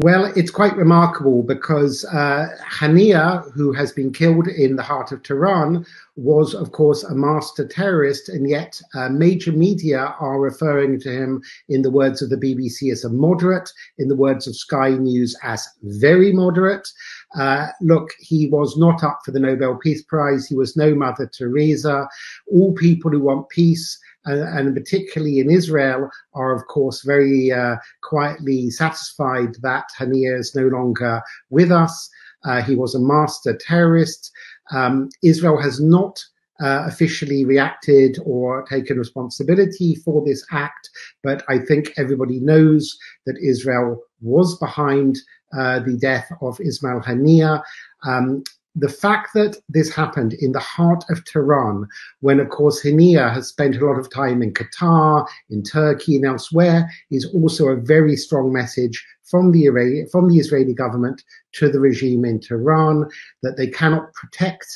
Well, it's quite remarkable because uh, Haniyeh, who has been killed in the heart of Tehran, was, of course, a master terrorist, and yet uh, major media are referring to him, in the words of the BBC, as a moderate, in the words of Sky News, as very moderate. Uh, look, he was not up for the Nobel Peace Prize. He was no Mother Teresa. All people who want peace and, and particularly in Israel, are of course very uh, quietly satisfied that Haniyeh is no longer with us. Uh, he was a master terrorist. Um, Israel has not uh, officially reacted or taken responsibility for this act, but I think everybody knows that Israel was behind uh, the death of Ismail Haniyeh. Um, the fact that this happened in the heart of Tehran, when of course Haniyeh has spent a lot of time in Qatar, in Turkey, and elsewhere, is also a very strong message from the Israeli, from the Israeli government to the regime in Tehran that they cannot protect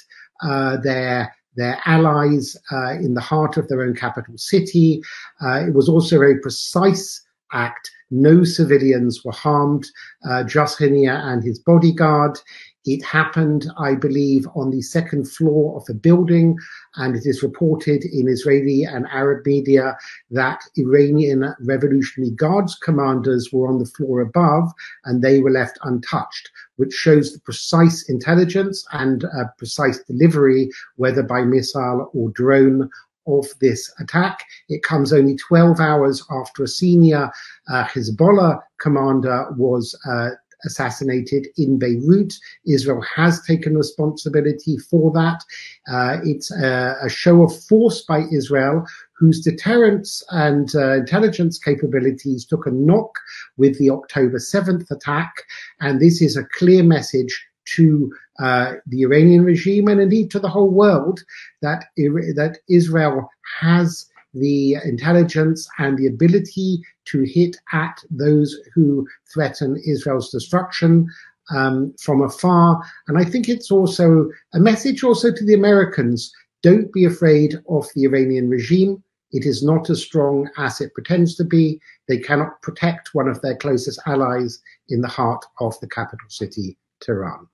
uh, their their allies uh, in the heart of their own capital city. Uh, it was also a very precise act. No civilians were harmed, uh, just Haniyeh and his bodyguard. It happened, I believe, on the second floor of a building, and it is reported in Israeli and Arab media that Iranian Revolutionary Guards commanders were on the floor above and they were left untouched, which shows the precise intelligence and uh, precise delivery, whether by missile or drone, of this attack. It comes only 12 hours after a senior uh, Hezbollah commander was uh, assassinated in Beirut. Israel has taken responsibility for that. Uh, it's a, a, show of force by Israel, whose deterrence and uh, intelligence capabilities took a knock with the October 7th attack. And this is a clear message to uh, the Iranian regime and indeed to the whole world that that Israel has the intelligence and the ability to hit at those who threaten Israel's destruction um, from afar. And I think it's also a message also to the Americans. Don't be afraid of the Iranian regime. It is not as strong as it pretends to be. They cannot protect one of their closest allies in the heart of the capital city, Tehran.